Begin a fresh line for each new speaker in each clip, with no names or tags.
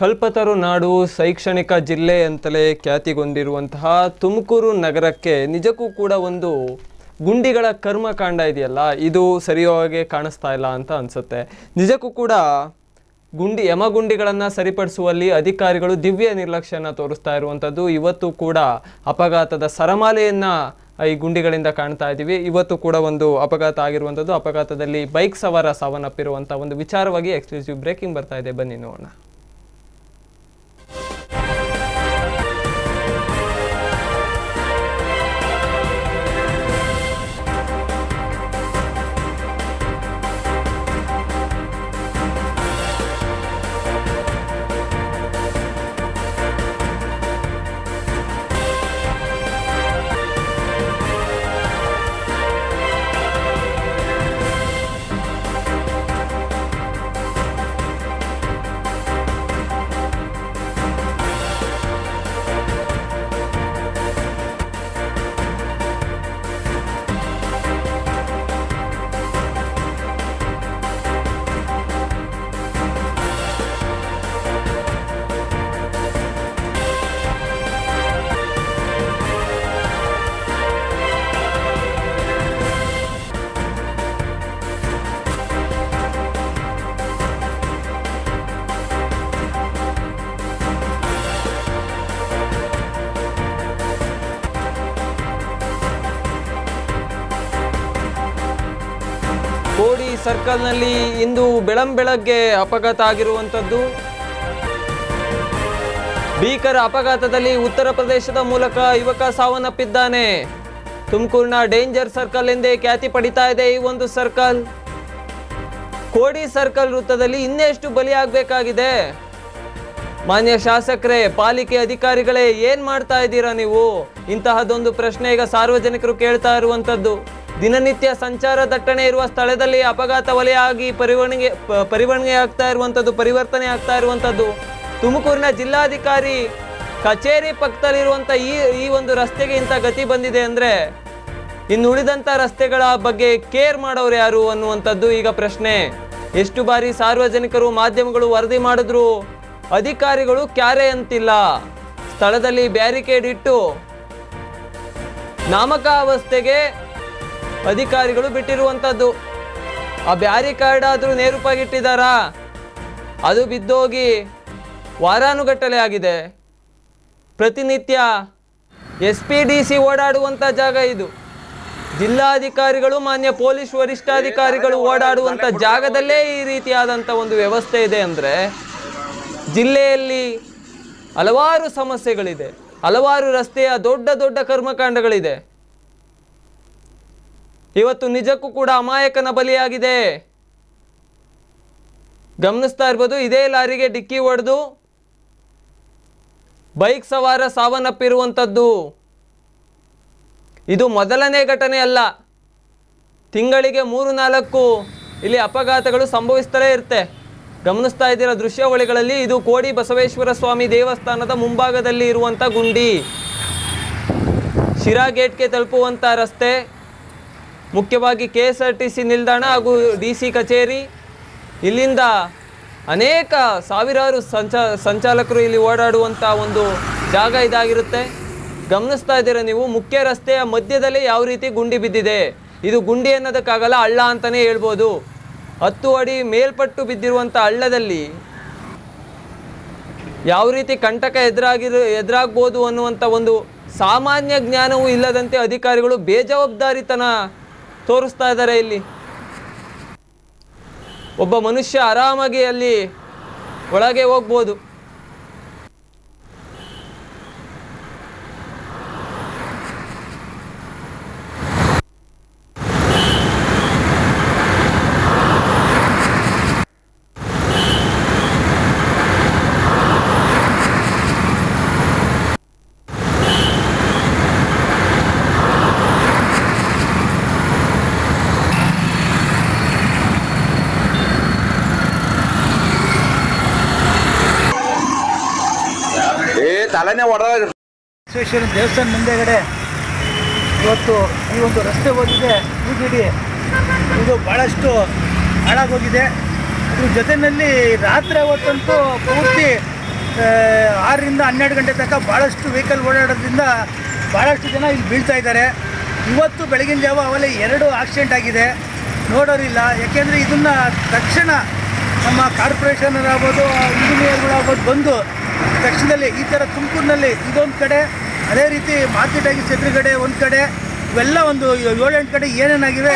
ಕಲ್ಪತರು ನಾಡು ಶೈಕ್ಷಣಿಕ ಜಿಲ್ಲೆ ಅಂತಲೇ ಖ್ಯಾತಿಗೊಂಡಿರುವಂತಹ ತುಮಕೂರು ನಗರಕ್ಕೆ ನಿಜಕ್ಕೂ ಕೂಡ ಒಂದು ಗುಂಡಿಗಳ ಕರ್ಮಕಾಂಡ ಇದೆಯಲ್ಲ, ಇದು ಸರಿಯಾಗಿ ಕಾಣಿಸ್ತಾ ಇಲ್ಲ ಅಂತ ಅನಿಸುತ್ತೆ. ನಿಜಕ್ಕೂ ಕೂಡ ಗುಂಡಿ ಯಮಗುಂಡಿಗಳನ್ನು ಸರಿಪಡಿಸುವಲ್ಲಿ ಅಧಿಕಾರಿಗಳು ದಿವ್ಯ ನಿರ್ಲಕ್ಷ್ಯನ ತೋರಿಸ್ತಾ ಇರುವಂಥದ್ದು. ಇವತ್ತು ಕೂಡ ಅಪಘಾತದ ಸರಮಾಲೆಯನ್ನು ಈ ಗುಂಡಿಗಳಿಂದ ಕಾಣ್ತಾ ಇದ್ದೀವಿ. ಇವತ್ತು ಕೂಡ ಒಂದು ಅಪಘಾತ ಆಗಿರುವಂಥದ್ದು. ಅಪಘಾತದಲ್ಲಿ ಬೈಕ್ ಸವಾರ ಸಾವನ್ನಪ್ಪಿರುವಂಥ ಒಂದು ವಿಚಾರವಾಗಿ ಎಕ್ಸ್ಕ್ಲೂಸಿವ್ ಬ್ರೇಕಿಂಗ್ ಬರ್ತಾ ಇದೆ. ಬನ್ನಿ ನೋಡೋಣ. ಸರ್ಕಲ್ನಲ್ಲಿ ಇಂದು ಬೆಳಂಬೆಳಗ್ಗೆ ಅಪಘಾತ ಆಗಿರುವಂಥದ್ದು. ಭೀಕರ ಅಪಘಾತದಲ್ಲಿ ಉತ್ತರ ಪ್ರದೇಶದ ಮೂಲಕ ಯುವಕ ಸಾವನ್ನಪ್ಪಿದ್ದಾನೆ. ತುಮಕೂರಿನ ಡೇಂಜರ್ ಸರ್ಕಲ್ ಎಂದೇ ಖ್ಯಾತಿ ಪಡಿತಾ ಇದೆ ಈ ಒಂದು ಸರ್ಕಲ್. ಕೋಡಿ ಸರ್ಕಲ್ ವೃತ್ತದಲ್ಲಿ ಇನ್ನೆಷ್ಟು ಬಲಿಯಾಗಬೇಕಾಗಿದೆ? ಮಾನ್ಯ ಶಾಸಕರೇ, ಪಾಲಿಕೆ ಅಧಿಕಾರಿಗಳೇ, ಏನ್ ಮಾಡ್ತಾ ಇದ್ದೀರಾ ನೀವು? ಇಂತಹದೊಂದು ಪ್ರಶ್ನೆ ಈಗ ಸಾರ್ವಜನಿಕರು ಕೇಳ್ತಾ ಇರುವಂತದ್ದು ದಿನನಿತ್ಯ ಸಂಚಾರ ದಟ್ಟಣೆ ಇರುವ ಸ್ಥಳದಲ್ಲಿ ಅಪಘಾತ ವಲಯ ಆಗಿ ಪರಿವಣಿಗೆ ಪರಿವಣಿಗೆ ಆಗ್ತಾ ಇರುವಂಥದ್ದು ಪರಿವರ್ತನೆ ಆಗ್ತಾ ಇರುವಂಥದ್ದು ತುಮಕೂರಿನ ಜಿಲ್ಲಾಧಿಕಾರಿ ಕಚೇರಿ ಪಕ್ಕದಲ್ಲಿರುವಂಥ ಈ ಈ ಒಂದು ರಸ್ತೆಗೆ ಇಂಥ ಗತಿ ಬಂದಿದೆ ಅಂದರೆ ಇನ್ನು ಉಳಿದಂತ ರಸ್ತೆಗಳ ಬಗ್ಗೆ ಕೇರ್ ಮಾಡೋರು ಯಾರು ಅನ್ನುವಂಥದ್ದು ಈಗ ಪ್ರಶ್ನೆ. ಎಷ್ಟು ಬಾರಿ ಸಾರ್ವಜನಿಕರು ಮಾಧ್ಯಮಗಳು ವರದಿ ಮಾಡಿದ್ರು, ಅಧಿಕಾರಿಗಳು ಕ್ಯಾರೆ ಅಂತಿಲ್ಲ. ಸ್ಥಳದಲ್ಲಿ ಬ್ಯಾರಿಕೇಡ್ ಇಟ್ಟು ನಾಮಕಾವಸ್ಥೆಗೆ ಅಧಿಕಾರಿಗಳು ಬಿಟ್ಟಿರುವಂಥದ್ದು ಆ ಬ್ಯಾರಿಕಾರ್ಡ್ ಆದರೂ ನೇರುಪಾಗಿಟ್ಟಿದ್ದಾರಾ ಅದು ಬಿದ್ದೋಗಿ ವಾರಾನುಗಟ್ಟಲೆ ಆಗಿದೆ. ಪ್ರತಿನಿತ್ಯ ಎಸ್ ಪಿ ಡಿ ಸಿ ಓಡಾಡುವಂಥ ಜಾಗ ಇದು. ಜಿಲ್ಲಾಧಿಕಾರಿಗಳು, ಮಾನ್ಯ ಪೊಲೀಸ್ ವರಿಷ್ಠಾಧಿಕಾರಿಗಳು ಓಡಾಡುವಂಥ ಜಾಗದಲ್ಲೇ ಈ ರೀತಿಯಾದಂಥ ಒಂದು ವ್ಯವಸ್ಥೆ ಇದೆ ಅಂದರೆ ಜಿಲ್ಲೆಯಲ್ಲಿ ಹಲವಾರು ಸಮಸ್ಯೆಗಳಿದೆ. ಹಲವಾರು ರಸ್ತೆಯ ದೊಡ್ಡ ದೊಡ್ಡ ಕರ್ಮಕಾಂಡಗಳಿದೆ. ಇವತ್ತು ನಿಜಕ್ಕೂ ಕೂಡ ಅಮಾಯಕನ ಬಲಿಯಾಗಿದೆ. ಗಮನಿಸ್ತಾ ಇರ್ಬೋದು, ಇದೇ ಲಾರಿಗೆ ಡಿಕ್ಕಿ ಹೊಡೆದು ಬೈಕ್ ಸವಾರ ಸಾವನ್ನಪ್ಪಿರುವಂಥದ್ದು. ಇದು ಮೊದಲನೇ ಘಟನೆ ಅಲ್ಲ. ತಿಂಗಳಿಗೆ ಮೂರು, ನಾಲ್ಕು ಇಲ್ಲಿ ಅಪಘಾತಗಳು ಸಂಭವಿಸ್ತಲೇ ಇರುತ್ತೆ. ಗಮನಿಸ್ತಾ ಇದ್ದೀರ ದೃಶ್ಯಾವಳಿಗಳಲ್ಲಿ ಇದು ಕೋಡಿ ಬಸವೇಶ್ವರ ಸ್ವಾಮಿ ದೇವಸ್ಥಾನದ ಮುಂಭಾಗದಲ್ಲಿ ಇರುವಂಥ ಗುಂಡಿ. ಶಿರಾ ಗೇಟ್ಗೆ ತಲುಪುವಂಥ ರಸ್ತೆ. ಮುಖ್ಯವಾಗಿ K S R T C ನಿಲ್ದಾಣ ಹಾಗೂ ಡಿ ಸಿ ಕಚೇರಿ. ಇಲ್ಲಿಂದ ಅನೇಕ ಸಾವಿರಾರು ಸಂಚಾ, ಸಂಚಾಲಕರು ಇಲ್ಲಿ ಓಡಾಡುವಂಥ ಒಂದು ಜಾಗ ಇದಾಗಿರುತ್ತೆ. ಗಮನಿಸ್ತಾ ಇದ್ದೀರ ನೀವು? ಮುಖ್ಯ ರಸ್ತೆಯ ಮಧ್ಯದಲ್ಲಿ ಯಾವ ರೀತಿ ಗುಂಡಿ ಬಿದ್ದಿದೆ? ಇದು ಗುಂಡಿ ಅನ್ನೋದಕ್ಕಾಗಲ್ಲ, ಹಳ್ಳ ಅಂತಲೇ ಹೇಳ್ಬೋದು. ಹತ್ತು ಅಡಿ ಮೇಲ್ಪಟ್ಟು ಬಿದ್ದಿರುವಂಥ ಹಳ್ಳದಲ್ಲಿ ಯಾವ ರೀತಿ ಕಂಟಕ ಎದುರಾಗಿರು, ಎದುರಾಗ್ಬೋದು ಅನ್ನುವಂಥ ಒಂದು ಸಾಮಾನ್ಯ ಜ್ಞಾನವೂ ಇಲ್ಲದಂತೆ ಅಧಿಕಾರಿಗಳು ಬೇಜವಾಬ್ದಾರಿತನ ತೋರಿಸ್ತಾ ಇದ್ದಾರೆ ಇಲ್ಲಿ. ಒಬ್ಬ ಮನುಷ್ಯ ಆರಾಮಾಗಿ ಅಲ್ಲಿ ಒಳಗೆ ಹೋಗ್ಬೋದು.
ಏ ತಲೆನೇ ಹೊಡೆದ
ಬಸವೇಶ್ವರ ದೇವಸ್ಥಾನ ಮುಂದೆಗಡೆ ಇವತ್ತು ಈ ಒಂದು ರಸ್ತೆ ಹೋಗಿದೆ. ಹೂಗಿಡಿ ಇದು ಭಾಳಷ್ಟು ಹಾಳಾಗೋಗಿದೆ. ಅದ್ರ ಜೊತೆಯಲ್ಲಿ ರಾತ್ರಿ ಅವತ್ತಂತೂ ಪೂರ್ತಿ ಆರರಿಂದ ಹನ್ನೆರಡು ಗಂಟೆ ತನಕ ಭಾಳಷ್ಟು ವೆಹಿಕಲ್ ಓಡಾಡೋದ್ರಿಂದ ಭಾಳಷ್ಟು ಜನ ಇಲ್ಲಿ ಬೀಳ್ತಾ ಇದ್ದಾರೆ. ಇವತ್ತು ಬೆಳಗಿನ ಜಾವ ಅವಲೇ ಎರಡು ಆಕ್ಸಿಡೆಂಟ್ ಆಗಿದೆ. ನೋಡೋರಿಲ್ಲ. ಯಾಕೆಂದರೆ ಇದನ್ನು ತಕ್ಷಣ ನಮ್ಮ ಕಾರ್ಪೊರೇಷನ್ ಆಗ್ಬೋದು ಇಂಜಿನಿಯರ್ಗಳಾಗ್ಬೋದು ಬಂದು ತಕ್ಷಣದಲ್ಲಿ ಈ ಥರ ತುಮಕೂರಿನಲ್ಲಿ ಇದೊಂದು ಕಡೆ, ಅದೇ ರೀತಿ ಮಾರ್ಕೆಟ್ ಆಗಿ ಎದುರುಗಡೆ ಒಂದು ಕಡೆ, ಇವೆಲ್ಲ ಒಂದು ಏಳೆಂಟು ಕಡೆ ಏನೇನಾಗಿವೆ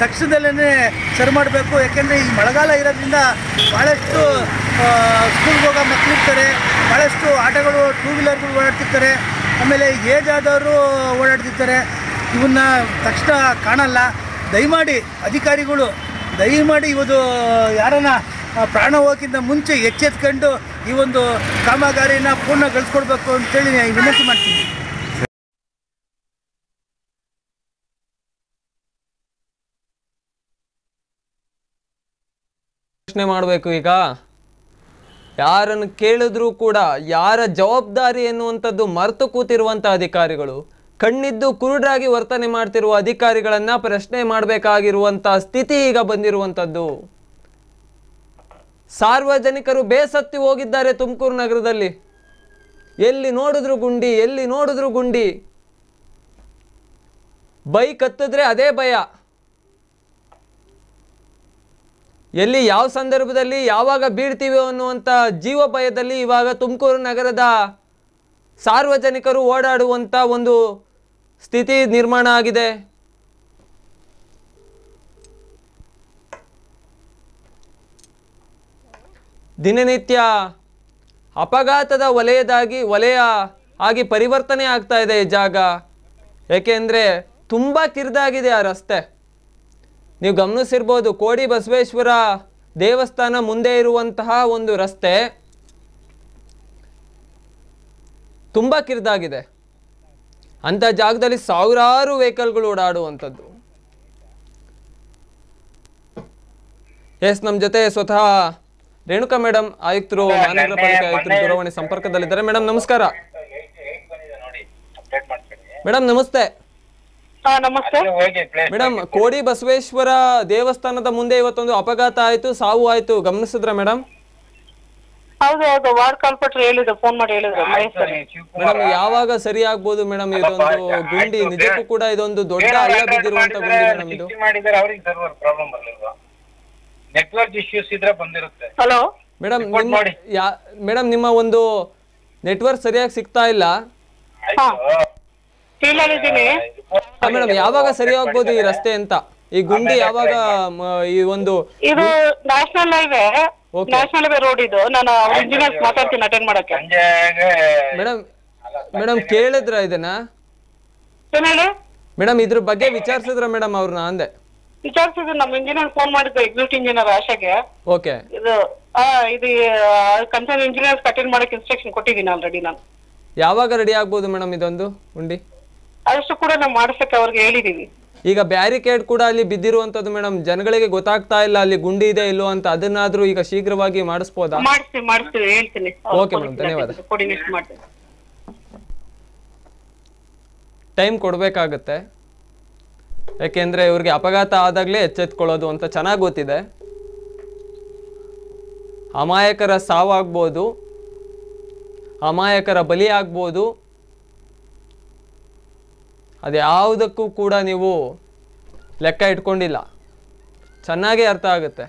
ತಕ್ಷಣದಲ್ಲೇ ಸರಿ ಮಾಡಬೇಕು. ಯಾಕೆಂದರೆ ಈ ಮಳೆಗಾಲ ಇರೋದ್ರಿಂದ ಭಾಳಷ್ಟು ಸ್ಕೂಲ್ಗೆ ಹೋಗೋ ಮಕ್ಕಳಿರ್ತಾರೆ ಭಾಳಷ್ಟು ಆಟಗಳು ಟೂ ವೀಲರ್ಗಳು ಓಡಾಡ್ತಿರ್ತಾರೆ, ಆಮೇಲೆ ಏಜ್ ಆದವರು ಓಡಾಡ್ತಿರ್ತಾರೆ. ಇವನ್ನ ತಕ್ಷಣ ಕಾಣಲ್ಲ. ದಯಮಾಡಿ ಅಧಿಕಾರಿಗಳು, ದಯಮಾಡಿ ಇವತ್ತು ಯಾರನ್ನ ಪ್ರಾಣ ಹೋಗಿಂತ ಮುಂಚೆ ಎಚ್ಚೆತ್ಕೊಂಡು ಈ ಒಂದು ಕಾಮಗಾರಿನ ಪೂರ್ಣಗೊಳಿಸ್ಕೊಡ್ಬೇಕು ಅಂತೇಳಿ ವಿನಂತಿ ಮಾಡ್ತೀನಿ.
ಪ್ರಶ್ನೆ ಮಾಡಬೇಕು ಈಗ. ಯಾರನ್ನು ಕೇಳಿದ್ರೂ ಕೂಡ, ಯಾರ ಜವಾಬ್ದಾರಿ ಎನ್ನುವಂಥದ್ದು ಮರೆತು ಕೂತಿರುವಂಥ ಅಧಿಕಾರಿಗಳು, ಕಣ್ಣಿದ್ದು ಕುರುಡಾಗಿ ವರ್ತನೆ ಮಾಡ್ತಿರುವ ಅಧಿಕಾರಿಗಳನ್ನ ಪ್ರಶ್ನೆ ಮಾಡಬೇಕಾಗಿರುವಂಥ ಸ್ಥಿತಿ ಈಗ ಬಂದಿರುವಂಥದ್ದು. ಸಾರ್ವಜನಿಕರು ಬೇಸತ್ತಿ ಹೋಗಿದ್ದಾರೆ ತುಮಕೂರು ನಗರದಲ್ಲಿ. ಎಲ್ಲಿ ನೋಡಿದ್ರು ಗುಂಡಿ, ಎಲ್ಲಿ ನೋಡಿದ್ರು ಗುಂಡಿ. ಬೈಕ್ ಹತ್ತಿದ್ರೆ ಅದೇ ಭಯ. ಎಲ್ಲಿ ಯಾವ ಸಂದರ್ಭದಲ್ಲಿ ಯಾವಾಗ ಬೀಳ್ತೀವಿ ಅನ್ನುವಂಥ ಜೀವ ಭಯದಲ್ಲಿ ಇವಾಗ ತುಮಕೂರು ನಗರದ ಸಾರ್ವಜನಿಕರು ಓಡಾಡುವಂಥ ಒಂದು ಸ್ಥಿತಿ ನಿರ್ಮಾಣ ಆಗಿದೆ. ದಿನನಿತ್ಯ ಅಪಘಾತದ ವಲಯದಾಗಿ, ವಲಯ ಆಗಿ ಪರಿವರ್ತನೆ ಆಗ್ತಾ ಇದೆ ಈ ಜಾಗ. ಏಕೆಂದರೆ ತುಂಬ ಕಿರಿದಾಗಿದೆ ಆ ರಸ್ತೆ. ನೀವು ಗಮನಿಸಿರ್ಬೋದು ಕೋಡಿ ಬಸವೇಶ್ವರ ದೇವಸ್ಥಾನ ಮುಂದೆ ಇರುವಂತಹ ಒಂದು ರಸ್ತೆ ತುಂಬ ಕಿರಿದಾಗಿದೆ. ಅಂಥ ಜಾಗದಲ್ಲಿ ಸಾವಿರಾರು ವೆಹಿಕಲ್ಗಳು ಓಡಾಡುವಂಥದ್ದು. ಎಸ್ ನಮ್ಮ ಜೊತೆ ಸ್ವತಃ ರೇಣುಕಾ ಮೇಡಮ್ ಆಯುಕ್ತರು ಮಹಾನಗರ ಪಾಲಿಕೆ ಆಯುಕ್ತರು ದೂರವಾಣಿ ಸಂಪರ್ಕದಲ್ಲಿದ್ದಾರೆ. ಮೇಡಮ್ ನಮಸ್ಕಾರ. ಮೇಡಮ್ ನಮಸ್ತೆ.
ಹಾ ನಮಸ್ತೆ.
ಮೇಡಮ್ ಕೋಡಿ ಬಸವೇಶ್ವರ ದೇವಸ್ಥಾನದ ಮುಂದೆ ಇವತ್ತೊಂದು ಅಪಘಾತ ಆಯ್ತು ಸಾವು ಆಯ್ತು. ಗಮನಿಸಿದ್ರ ಮೇಡಮ್
ಹೌದು ಹೌದು. ವಾರ್ಡ್ ಕಾಲ್ಪಟ್ರು ಹೇಳಿದ್ರು ಫೋನ್ ಮಾಡಿ ಹೇಳಿದ್ರು. ಮಹೇಶ್
ಮೇಡಮ್ ಯಾವಾಗ ಸರಿ ಆಗ್ಬೋದು ಮೇಡಮ್ ಇದೊಂದು ಗುಂಡಿ? ನಿಜಕ್ಕೂ ಕೂಡ ಇದೊಂದು ದೊಡ್ಡ ಅಲ್ಲ ಬಿದ್ದಿರುವಂತ ಗುಂಡಿ ಮೇಡಮ್ ಇದು.
ನೆಟ್ವರ್ಕ್ ಇಶ್ಯೂಸ್ ಇದ್ರೆ ಬಂದಿರುತ್ತೆ.
ಹಲೋ
ಮೇಡಮ್
ಮಾಡಿ.
ಯಾ ಮೇಡಮ್ ನಿಮ್ಮ ಒಂದು ನೆಟ್ವರ್ಕ್ ಸರಿಯಾಗಿ ಸಿಗ್ತಾ ಇಲ್ಲ? ಮೇಡಮ್ ಯಾವಾಗ ಸರಿ ಆಗ್ಬೋದು ಈ ರಸ್ತೆ ಅಂತ? ಈ ಗುಂಡಿ ಯಾವಾಗ ಈ ಒಂದು
ಇದು national highway national highway road ಇದು. ನಾನು ಇಂಜಿನಿಯರ್ಸ್ ಮಾತಾಡ್ತೀನಿ ಅಟೆಂಡ್ ಮಾಡಕ್ಕೆ.
ಮೇಡಮ್ ಮೇಡಮ್ ಕೇಳಿದ್ರ ಇದನ್ನ? ಮೇಡಮ್ ಇದ್ರ ಬಗ್ಗೆ ವಿಚಾರಿಸಿದ್ರ ಮೇಡಮ್ ಅವ್ರನ್ನ ಅಂದೆ?
ವಿಚಾರಿಸಿದ್ರು ನಮ್ಮ ಇಂಜಿನಿಯರ್ ಫೋನ್ ಮಾಡಿದ್ರು ಎಕ್ಸಿಕ್ಯೂಟಿವ್ ಇಂಜಿನಿಯರ್ ಆಶಾಗೆ.
ಓಕೆ
ಇದು ಆ ಇದು ಕನ್ಸರ್ನ್ ಇಂಜಿನಿಯರ್ ಅಟೆಂಡ್ ಮಾಡಕ್ಕೆ ಇನ್ಸ್ಟ್ರಕ್ಷನ್ ಕೊಟ್ಟಿದ್ದೀನಿ ಆಲ್ರೆಡಿ ನಾನು.
ಯಾವಾಗ ರೆಡಿ ಆಗ್ಬೋದು ಮೇಡಮ್ ಇದೊಂದು ಉಂಡಿ?
ಅದಷ್ಟು ಕೂಡ ನಾವು ಮಾಡಿಸಕ್ಕೆ ಅವ್ರಿಗೆ ಹೇಳಿದೀವಿ
ಈಗ ಬ್ಯಾರಿಕೇಡ್ ಕೂಡ ಅಲ್ಲಿ ಬಿದ್ದಿರುವಂತದ್ದು ಮೇಡಮ್ ಜನಗಳಿಗೆ ಗೊತ್ತಾಗ್ತಾ ಇಲ್ಲ ಅಲ್ಲಿ ಗುಂಡಿ ಇದೆ ಇಲ್ಲೋ ಅಂತ ಅದನ್ನಾದ್ರೂ ಈಗ ಶೀಘ್ರವಾಗಿ ಮಾಡಿಸ್ಬೋದಾ?
ಮಾಡಿಸ್ತೀವಿ ಮಾಡಿಸ್ತೀವಿ ಹೇಳ್ತೀನಿ.
Okay, madam, ಧನ್ಯವಾದ.
ಮಾಡ್ತೀನಿ.
ಟೈಮ್ ಕೊಡಬೇಕಾಗತ್ತೆ. ಯಾಕೆಂದ್ರೆ ಇವ್ರಿಗೆ ಅಪಘಾತ ಆದಾಗಲೇ ಎಚ್ಚೆತ್ಕೊಳ್ಳೋದು ಅಂತ ಚೆನ್ನಾಗಿ ಗೊತ್ತಿದೆ. ಅಮಾಯಕರ ಸಾವಾಗ್ಬೋದು, ಅಮಾಯಕರ ಬಲಿ ಆಗ್ಬೋದು. ಅದ್ಯಾವುದಕ್ಕೂ ಕೂಡ ನೀವು ಲೆಕ್ಕ ಇಟ್ಕೊಂಡಿಲ್ಲ. ಚೆನ್ನಾಗೇ ಅರ್ಥ ಆಗುತ್ತೆ.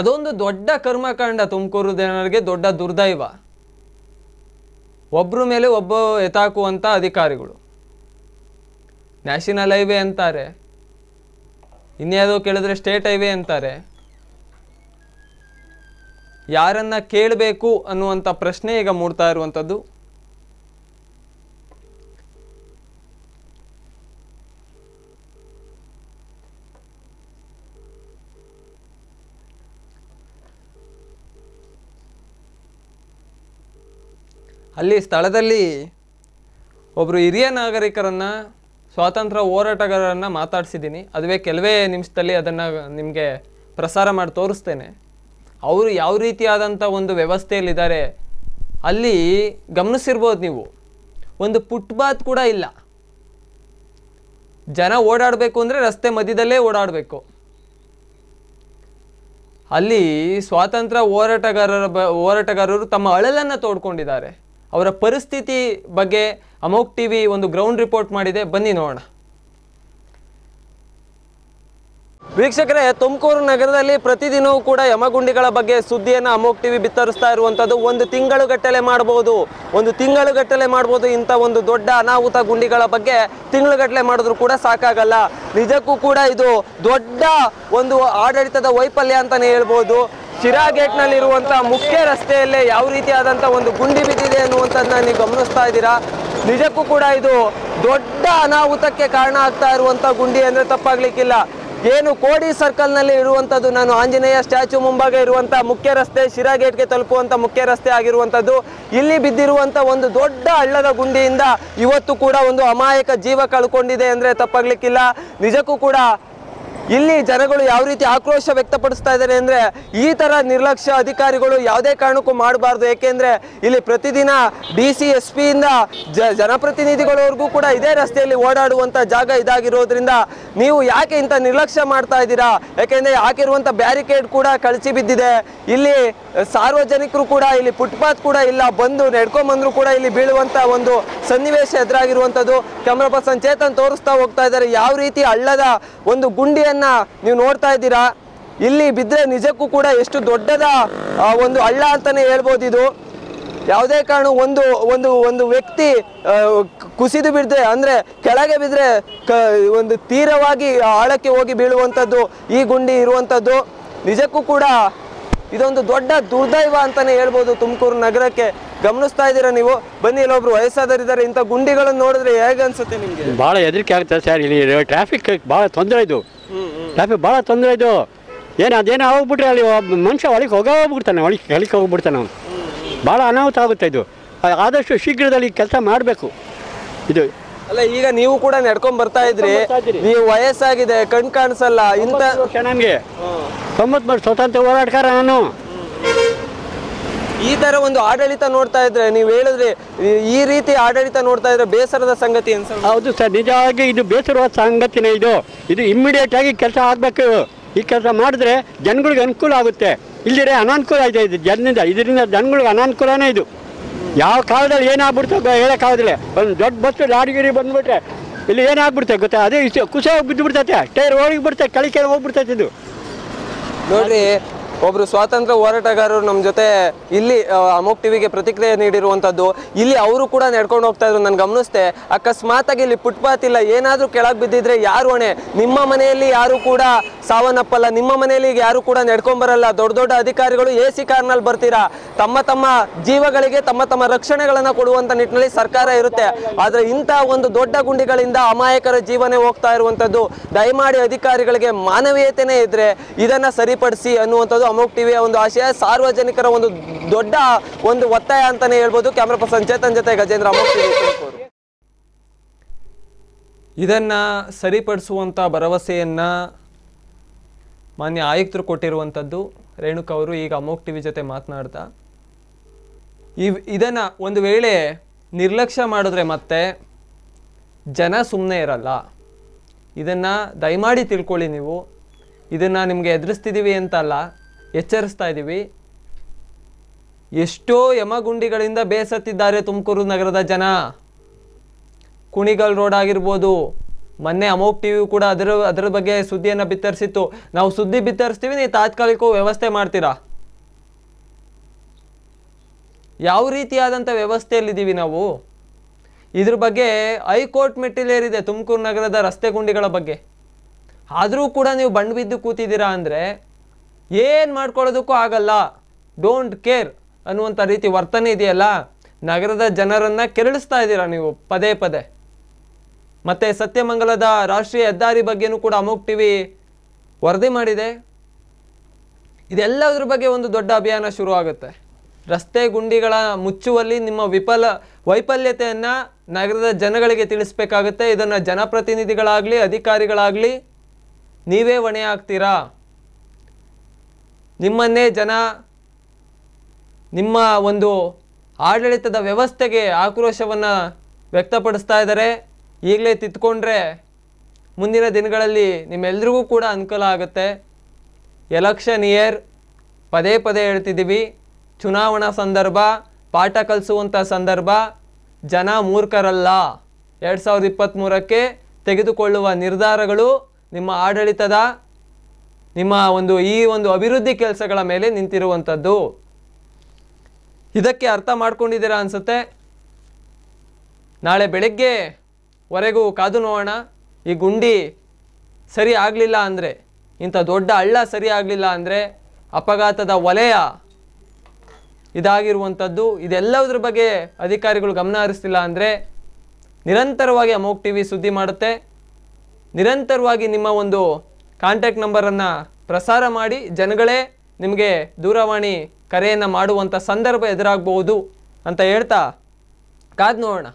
ಅದೊಂದು ದೊಡ್ಡ ಕರ್ಮಕಾಂಡ ತುಮಕೂರು ಜನರಿಗೆ ದೊಡ್ಡ ದುರ್ದೈವ. ಒಬ್ಬರ ಮೇಲೆ ಒಬ್ಬ ಎತ್ತಾಕುವಂಥ ಅಧಿಕಾರಿಗಳು. ನ್ಯಾಷನಲ್ ಹೈವೇ ಅಂತಾರೆ. ಇನ್ಯಾವುದೋ ಕೇಳಿದ್ರೆ ಸ್ಟೇಟ್ ಹೈವೇ ಅಂತಾರೆ. ಯಾರನ್ನ ಕೇಳಬೇಕು ಅನ್ನುವಂಥ ಪ್ರಶ್ನೆ ಈಗ ಮೂಡ್ತಾ ಇರುವಂಥದ್ದು. ಅಲ್ಲಿ ಸ್ಥಳದಲ್ಲಿ ಒಬ್ಬರು ಹಿರಿಯ ನಾಗರಿಕರನ್ನ ಸ್ವಾತಂತ್ರ್ಯ ಹೋರಾಟಗಾರರನ್ನು ಮಾತಾಡ್ಸಿದ್ದೀನಿ. ಅದುವೇ ಕೆಲವೇ ನಿಮಿಷದಲ್ಲಿ ಅದನ್ನು ನಿಮಗೆ ಪ್ರಸಾರ ಮಾಡಿ ತೋರಿಸ್ತೇನೆ. ಅವರು ಯಾವ ರೀತಿಯಾದಂಥ ಒಂದು ವ್ಯವಸ್ಥೆಯಲ್ಲಿದ್ದಾರೆ, ಅಲ್ಲಿ ಗಮನಿಸಿರ್ಬೋದು ನೀವು. ಒಂದು ಫುಟ್ಪಾತ್ ಕೂಡ ಇಲ್ಲ. ಜನ ಓಡಾಡಬೇಕು ಅಂದರೆ ರಸ್ತೆ ಮಧ್ಯದಲ್ಲೇ ಓಡಾಡಬೇಕು. ಅಲ್ಲಿ ಸ್ವಾತಂತ್ರ್ಯ ಹೋರಾಟಗಾರರ ಬ, ಹೋರಾಟಗಾರರು ತಮ್ಮ ಅಳಲನ್ನು ತೋಡ್ಕೊಂಡಿದ್ದಾರೆ. ಅವರ ಪರಿಸ್ಥಿತಿ ಬಗ್ಗೆ ಅಮೋಕ್ ಟಿವಿ ಒಂದು ಗ್ರೌಂಡ್ ರಿಪೋರ್ಟ್ ಮಾಡಿದೆ. ಬನ್ನಿ ನೋಡೋಣ. ವೀಕ್ಷಕರೇ, ತುಮಕೂರು ನಗರದಲ್ಲಿ ಪ್ರತಿದಿನವೂ ಕೂಡ ಯಮಗುಂಡಿಗಳ ಬಗ್ಗೆ ಸುದ್ದಿಯನ್ನು ಅಮೋಕ್ ಟಿವಿ ಬಿತ್ತರಿಸ್ತಾ ಇರುವಂಥದ್ದು ಒಂದು ತಿಂಗಳುಗಟ್ಟಲೆ ಮಾಡಬಹುದು ಒಂದು ತಿಂಗಳುಗಟ್ಟಲೆ ಮಾಡ್ಬೋದು ಇಂಥ ಒಂದು ದೊಡ್ಡ ಅನಾಹುತ ಗುಂಡಿಗಳ ಬಗ್ಗೆ ತಿಂಗಳುಗಟ್ಟಲೆ ಮಾಡಿದ್ರು ಕೂಡ ಸಾಕಾಗಲ್ಲ. ನಿಜಕ್ಕೂ ಕೂಡ ಇದು ದೊಡ್ಡ ಒಂದು ಆಡಳಿತದ ವೈಫಲ್ಯ ಅಂತಲೇ ಹೇಳ್ಬೋದು. ಶಿರಾ ಗೇಟ್ನಲ್ಲಿರುವಂಥ ಮುಖ್ಯ ರಸ್ತೆಯಲ್ಲೇ ಯಾವ ರೀತಿಯಾದಂಥ ಒಂದು ಗುಂಡಿ ಬಿದ್ದಿದೆ ಅನ್ನುವಂಥದ್ದನ್ನ ನೀವು ಗಮನಿಸ್ತಾ ಇದ್ದೀರಾ? ನಿಜಕ್ಕೂ ಕೂಡ ಇದು ದೊಡ್ಡ ಅನಾಹುತಕ್ಕೆ ಕಾರಣ ಆಗ್ತಾ ಇರುವಂಥ ಗುಂಡಿ ಅಂದರೆ ತಪ್ಪಾಗ್ಲಿಕ್ಕಿಲ್ಲ. ಏನು ಕೋಡಿ ಸರ್ಕಲ್ನಲ್ಲಿ ಇರುವಂಥದ್ದು ನಾನು ಆಂಜನೇಯ ಸ್ಟ್ಯಾಚು ಮುಂಭಾಗ ಇರುವಂಥ ಮುಖ್ಯ ರಸ್ತೆ ಶಿರಾ ಗೇಟ್ಗೆ ತಲುಪುವಂಥ ಮುಖ್ಯ ರಸ್ತೆ ಆಗಿರುವಂಥದ್ದು. ಇಲ್ಲಿ ಬಿದ್ದಿರುವಂಥ ಒಂದು ದೊಡ್ಡ ಹಳ್ಳದ ಗುಂಡಿಯಿಂದ ಇವತ್ತು ಕೂಡ ಒಂದು ಅಮಾಯಕ ಜೀವ ಕಳ್ಕೊಂಡಿದೆ ಅಂದರೆ ತಪ್ಪಾಗ್ಲಿಕ್ಕಿಲ್ಲ. ನಿಜಕ್ಕೂ ಕೂಡ ಇಲ್ಲಿ ಜನಗಳು ಯಾವ ರೀತಿ ಆಕ್ರೋಶ ವ್ಯಕ್ತಪಡಿಸ್ತಾ ಇದ್ದಾರೆ ಅಂದ್ರೆ ಈ ತರ ನಿರ್ಲಕ್ಷ್ಯ ಅಧಿಕಾರಿಗಳು ಯಾವುದೇ ಕಾರಣಕ್ಕೂ ಮಾಡಬಾರ್ದು. ಏಕೆಂದ್ರೆ ಇಲ್ಲಿ ಪ್ರತಿದಿನ ಡಿ ಸಿ, ಎಸ್ ಪಿಯಿಂದ ಜ, ಜನಪ್ರತಿನಿಧಿಗಳವರೆಗೂ ಕೂಡ ಇದೇ ರಸ್ತೆಯಲ್ಲಿ ಓಡಾಡುವಂತ ಜಾಗ ಇದಾಗಿರೋದ್ರಿಂದ ನೀವು ಯಾಕೆ ಇಂಥ ನಿರ್ಲಕ್ಷ್ಯ ಮಾಡ್ತಾ ಇದ್ದೀರಾ? ಯಾಕೆಂದ್ರೆ ಹಾಕಿರುವಂತ ಬ್ಯಾರಿಕೇಡ್ ಕೂಡ ಕಳಚಿ ಬಿದ್ದಿದೆ. ಇಲ್ಲಿ ಸಾರ್ವಜನಿಕರು ಕೂಡ ಇಲ್ಲಿ ಫುಟ್ಪಾತ್ ಕೂಡ ಇಲ್ಲ. ಬಂದು ನಡ್ಕೊಂಬಂದ್ರು ಕೂಡ ಇಲ್ಲಿ ಬೀಳುವಂತ ಒಂದು ಸನ್ನಿವೇಶ ಎದುರಾಗಿರುವಂಥದ್ದು ಕ್ಯಾಮ್ರಾ ಪರ್ಸನ್ ಚೇತನ್ ತೋರಿಸ್ತಾ ಹೋಗ್ತಾ ಇದ್ದಾರೆ. ಯಾವ ರೀತಿ ಹಳ್ಳದ ಒಂದು ಗುಂಡಿಯನ್ನ ನೀವು ನೋಡ್ತಾ ಇದ್ದೀರಾ? ಇಲ್ಲಿ ಬಿದ್ದರೆ ನಿಜಕ್ಕೂ ಕೂಡ ಎಷ್ಟು ದೊಡ್ಡದ ಒಂದು ಹಳ್ಳ ಅಂತಾನೆ ಹೇಳ್ಬೋದು ಇದು ಯಾವುದೇ ಕಾರಣ ಒಂದು ಒಂದು ಒಂದು ವ್ಯಕ್ತಿ ಕುಸಿದು ಬಿದ್ದರೆ ಅಂದ್ರೆ ಕೆಳಗೆ ಬಿದ್ದರೆ ಕ ಒಂದು ತೀರವಾಗಿ ಆಳಕ್ಕೆ ಹೋಗಿ ಬೀಳುವಂಥದ್ದು ಈ ಗುಂಡಿ ಇರುವಂಥದ್ದು ನಿಜಕ್ಕೂ ಕೂಡ ಇದೊಂದು ದೊಡ್ಡ ದುರ್ದೈವ ಅಂತಾನೆ ಹೇಳ್ಬೋದು ತುಮಕೂರು ನಗರಕ್ಕೆ. ಗಮನಿಸ್ತಾ ಇದ್ದೀರಾ ನೀವು? ಬನ್ನಿ ಇಲ್ಲೊಬ್ರು ವಯಸ್ಸಾದರಿದ್ದಾರೆ ಇಂಥ ಗುಂಡಿಗಳನ್ನು ನೋಡಿದ್ರೆ ಹೇಗೆ ಅನ್ಸುತ್ತೆ ನಿಮಗೆ?
ಭಾಳ ಹೆದರಿಕೆ ಆಗುತ್ತೆ ಸರ್ ಇಲ್ಲಿ ಟ್ರಾಫಿಕ್ ಭಾಳ ತೊಂದರೆ ಇದು. ಟ್ರಾಫಿಕ್ ಭಾಳ ತೊಂದರೆ ಇದು. ಏನು ಅದೇನೋ ಹೋಗ್ಬಿಟ್ರೆ ಅಲ್ಲಿ ಒಬ್ಬ ಮನುಷ್ಯ ಒಳಗೆ ಹೋಗೋಗ್ಬಿಡ್ತಾನೆ ಒಳಗೆ ಕೆಳಗೆ ಹೋಗ್ಬಿಡ್ತಾನೆ ಅವನು. ಭಾಳ ಅನಾಹುತ ಆಗುತ್ತೆ ಇದು. ಆದಷ್ಟು ಶೀಘ್ರದಲ್ಲಿ ಕೆಲಸ ಮಾಡಬೇಕು. ಇದು.
ಅಲ್ಲ ಈಗ ನೀವು ಕೂಡ ನಡ್ಕೊಂಡ್ ಬರ್ತಾ ಇದ್ರಿ. ನೀವು ವಯಸ್ಸಾಗಿದೆ ಕಣ್ ಕಾಣಿಸಲ್ಲ ಇಂಥ
ವರ್ಷ ನನಗೆ ತೊಂಬತ್ಮೂರು ಸ್ವತಂತ್ರ ಹೋರಾಟಗಾರ ನಾನು.
ಈ ತರ ಒಂದು ಆಡಳಿತ ನೋಡ್ತಾ ಇದ್ರೆ ನೀವು ಹೇಳಿದ್ರೆ ಈ- ರೀತಿ ಆಡಳಿತ ನೋಡ್ತಾ ಇದ್ರೆ ಬೇಸರದ ಸಂಗತಿ ಅನ್ಸಲ್ಲ.
ಹೌದು ಸರ್ ನಿಜವಾಗಿ ಇದು ಬೇಸರವಾದ ಸಂಗತಿನೇ ಇದು. ಇದು ಇಮ್ಮಿಡಿಯೇಟ್ ಆಗಿ ಕೆಲಸ ಆಗಬೇಕು. ಈ ಕೆಲಸ ಮಾಡಿದ್ರೆ ಜನಗಳಿಗೆ ಅನುಕೂಲ ಆಗುತ್ತೆ. ಇಲ್ಲಿರೆ ಅನಾನುಕೂಲ ಇದೆ ಇದು ಜನರಿಂದ. ಇದರಿಂದ ಜನಗಳಿಗೆ ಅನಾನುಕೂಲನೇ ಇದು. ಯಾವ ಕಾಲದಲ್ಲಿ ಏನಾಗ್ಬಿಡ್ತೋ ಹೇಳೋಕ್ಕಾಗೋದಿಲ್ಲ ಒಂದು ದೊಡ್ಡ ಬಸ್ ಲಾರಿಗಿರಿ ಬಂದ್ಬಿಟ್ರೆ ಇಲ್ಲಿ ಏನಾಗ್ಬಿಡ್ತೆ ಗೊತ್ತಾ? ಅದೇ ಇಷ್ಟು ಕುಸ ಹೋಗಿ ಬಿದ್ದು ಬಿಡ್ತೈತೆ ಟೈರ್ ಹೋಗಿ ಬಿಡ್ತೈತೆ ಕಳಿಕೆ ಹೋಗ್ಬಿಡ್ತೈತೆ ಇದು.
ನೋಡ್ರಿ ಒಬ್ರು ಸ್ವಾತಂತ್ರ್ಯ ಹೋರಾಟಗಾರರು ನಮ್ಮ ಜೊತೆ ಇಲ್ಲಿ ಅಮೋಕ್ ಟಿವಿಗೆ ಪ್ರತಿಕ್ರಿಯೆ ನೀಡಿರುವಂಥದ್ದು ಇಲ್ಲಿ ಅವರು ಕೂಡ ನಡ್ಕೊಂಡು ಹೋಗ್ತಾ ಇದ್ರು ನಾನು ಅಕಸ್ಮಾತ್ ಆಗಿ ಇಲ್ಲಿ ಫುಟ್ಪಾತ್ ಇಲ್ಲ, ಏನಾದರೂ ಕೆಳಗೆ ಬಿದ್ದಿದ್ರೆ ಯಾರು ಹೊಣೆ ನಿಮ್ಮ ಮನೆಯಲ್ಲಿ ಯಾರು ಕೂಡ ಸಾವನ್ನಪ್ಪಲ್ಲ, ನಿಮ್ಮ ಮನೆಯಲ್ಲಿ ಈಗ ಯಾರು ಕೂಡ ನಡ್ಕೊಂಬರಲ್ಲ ದೊಡ್ಡ ದೊಡ್ಡ ಅಧಿಕಾರಿಗಳು ಎ ಸಿ ಕಾರ್ನಲ್ಲಿ ಬರ್ತೀರಾ? ತಮ್ಮ ತಮ್ಮ ಜೀವಗಳಿಗೆ ತಮ್ಮ ತಮ್ಮ ರಕ್ಷಣೆಗಳನ್ನ ಕೊಡುವಂತ ನಿಟ್ಟಿನಲ್ಲಿ ಸರ್ಕಾರ ಇರುತ್ತೆ. ಆದ್ರೆ ಇಂತಹ ಒಂದು ದೊಡ್ಡ ಗುಂಡಿಗಳಿಂದ ಅಮಾಯಕರ ಜೀವನೇ ಹೋಗ್ತಾ ಇರುವಂತದ್ದು, ದಯಮಾಡಿ ಅಧಿಕಾರಿಗಳಿಗೆ ಮಾನವೀಯತೆನೇ ಇದ್ರೆ ಇದನ್ನ ಸರಿಪಡಿಸಿ ಅನ್ನುವಂಥದ್ದು ಅಮೋಕ್ ಟಿವಿಯ ಒಂದು ಆಶಯ. ಸಾರ್ವಜನಿಕರ ಒಂದು ದೊಡ್ಡ ಒಂದು ಒತ್ತಾಯ ಅಂತಾನೆ ಹೇಳ್ಬೋದು. ಕ್ಯಾಮ್ರಾ ಪರ್ಸನ್ ಚೇತನ್ ಜೊತೆ ಗಜೇಂದ್ರ ಅಮೋಕ್ ಟಿವಿ ಇದನ್ನು ಸರಿಪಡಿಸುವಂತ ಭರವಸೆಯನ್ನ ಮಾನ್ಯ ಆಯುಕ್ತರು ಕೊಟ್ಟಿರುವಂಥದ್ದು ರೇಣುಕಾ ಅವರು ಈಗ ಅಮೋಕ್ ಟಿವಿ ಜೊತೆ ಮಾತನಾಡ್ತಾ. ಇವ್ ಇದನ್ನ ಒಂದು ವೇಳೆ ನಿರ್ಲಕ್ಷ್ಯ ಮಾಡಿದ್ರೆ ಮತ್ತೆ ಜನ ಸುಮ್ಮನೆ ಇರಲ್ಲ. ಇದನ್ನ ದಯಮಾಡಿ ತಿಳ್ಕೊಳ್ಳಿ ನೀವು. ಇದನ್ನ ನಿಮಗೆ ಎದುರಿಸ್ತಿದ್ದೀವಿ ಅಂತ ಅಲ್ಲ ಎಚ್ಚರಿಸ್ತಾ ಇದ್ದೀವಿ. ಎಷ್ಟೋ ಯಮಗುಂಡಿಗಳಿಂದ ಬೇಸತ್ತಿದ್ದಾರೆ ತುಮಕೂರು ನಗರದ ಜನ. ಕುಣಿಗಲ್ ರೋಡ್ ಆಗಿರ್ಬೋದು, ಮೊನ್ನೆ ಅಮೋಕ್ ಟಿವಿ ಕೂಡ ಅದರ ಅದರ ಬಗ್ಗೆ ಸುದ್ದಿಯನ್ನು ಬಿತ್ತರಿಸಿತ್ತು. ನಾವು ಸುದ್ದಿ ಬಿತ್ತರಿಸ್ತೀವಿ, ನೀವು ತಾತ್ಕಾಲಿಕ ವ್ಯವಸ್ಥೆ ಮಾಡ್ತೀರಾ? ಯಾವ ರೀತಿಯಾದಂಥ ವ್ಯವಸ್ಥೆಯಲ್ಲಿದ್ದೀವಿ ನಾವು? ಇದ್ರ ಬಗ್ಗೆ ಹೈಕೋರ್ಟ್ ಮೆಟ್ಟಿಲೇರಿದೆ ತುಮಕೂರು ನಗರದ ರಸ್ತೆ ಗುಂಡಿಗಳ ಬಗ್ಗೆ. ಆದರೂ ಕೂಡ ನೀವು ಬಣ್ಣ ಬಿದ್ದು ಕೂತಿದ್ದೀರಾ ಅಂದರೆ ಏನು ಮಾಡ್ಕೊಳ್ಳೋದಕ್ಕೂ ಆಗಲ್ಲ. ಡೋಂಟ್ ಕೇರ್ ಅನ್ನುವಂಥ ರೀತಿ ವರ್ತನೆ ಇದೆಯಲ್ಲ? ನಗರದ ಜನರನ್ನು ಕೆರಳಿಸ್ತಾ ಇದ್ದೀರಾ ನೀವು ಪದೇ ಪದೇ? ಮತ್ತು ಸತ್ಯಮಂಗಲದ ರಾಷ್ಟ್ರೀಯ ಹೆದ್ದಾರಿ ಬಗ್ಗೆನೂ ಕೂಡ ಅಮೋಕ್ ಟಿವಿ ವರದಿ ಮಾಡಿದೆ. ಇದೆಲ್ಲದ್ರ ಬಗ್ಗೆ ಒಂದು ದೊಡ್ಡ ಅಭಿಯಾನ ಶುರು ಆಗುತ್ತೆ ರಸ್ತೆ ಗುಂಡಿಗಳ ಮುಚ್ಚುವಲ್ಲಿ ನಿಮ್ಮ ವಿಫಲ ವೈಫಲ್ಯತೆಯನ್ನು ನಗರದ ಜನಗಳಿಗೆ ತಿಳಿಸ್ಬೇಕಾಗುತ್ತೆ. ಇದನ್ನು ಜನಪ್ರತಿನಿಧಿಗಳಾಗಲಿ, ಅಧಿಕಾರಿಗಳಾಗಲಿ ನೀವೇ ಹೊಣೆ ಆಗ್ತೀರಾ ನಿಮ್ಮನ್ನೇ ಜನ ನಿಮ್ಮ ಒಂದು ಆಡಳಿತದ ವ್ಯವಸ್ಥೆಗೆ ಆಕ್ರೋಶವನ್ನು ವ್ಯಕ್ತಪಡಿಸ್ತಾ ಇದ್ದಾರೆ. ಈಗಲೇ ತಿದ್ಕೊಂಡ್ರೆ ಮುಂದಿನ ದಿನಗಳಲ್ಲಿ ನಿಮ್ಮೆಲ್ರಿಗೂ ಕೂಡ ಅನುಕೂಲ ಆಗುತ್ತೆ. ಎಲೆಕ್ಷನ್ ಇಯರ್ ಪದೇ ಪದೇ ಹೇಳ್ತಿದ್ದೀವಿ. ಚುನಾವಣಾ ಸಂದರ್ಭ, ಪಾಠ ಕಲಿಸುವಂಥ ಸಂದರ್ಭ, ಜನ ಮೂರ್ಖರಲ್ಲ. ಎರಡು ಸಾವಿರದ ಇಪ್ಪತ್ತ್ಮೂರಕ್ಕೆ ತೆಗೆದುಕೊಳ್ಳುವ ನಿರ್ಧಾರಗಳು ನಿಮ್ಮ ಆಡಳಿತದ ನಿಮ್ಮ ಒಂದು ಈ ಒಂದು ಅಭಿವೃದ್ಧಿ ಕೆಲಸಗಳ ಮೇಲೆ ನಿಂತಿರುವಂಥದ್ದು. ಇದಕ್ಕೆ ಅರ್ಥ ಮಾಡ್ಕೊಂಡಿದ್ದೀರಾ ಅನಿಸುತ್ತೆ? ನಾಳೆ ಬೆಳಗ್ಗೆ ವರೆಗೂ ಕಾದು ನೋಡೋಣ. ಈ ಗುಂಡಿ ಸರಿ ಆಗಲಿಲ್ಲ ಅಂದರೆ, ಇಂಥ ದೊಡ್ಡ ಹಳ್ಳ ಸರಿ ಆಗಲಿಲ್ಲ ಅಂದರೆ, ಅಪಘಾತದ ವಲಯ ಇದಾಗಿರುವಂಥದ್ದು. ಇದೆಲ್ಲದರ ಬಗ್ಗೆ ಅಧಿಕಾರಿಗಳು ಗಮನ ಹರಿಸ್ತಿಲ್ಲ ಅಂದರೆ, ನಿರಂತರವಾಗಿ ಅಮೋಕ್ ಟಿ ಸುದ್ದಿ ಮಾಡುತ್ತೆ. ನಿರಂತರವಾಗಿ ನಿಮ್ಮ ಒಂದು ಕಾಂಟ್ಯಾಕ್ಟ್ ನಂಬರನ್ನು ಪ್ರಸಾರ ಮಾಡಿ ಜನಗಳೇ ನಿಮಗೆ ದೂರವಾಣಿ ಕರೆಯನ್ನು ಮಾಡುವಂಥ ಸಂದರ್ಭ ಎದುರಾಗಬಹುದು ಅಂತ ಹೇಳ್ತಾ ಕಾದು ನೋಡೋಣ.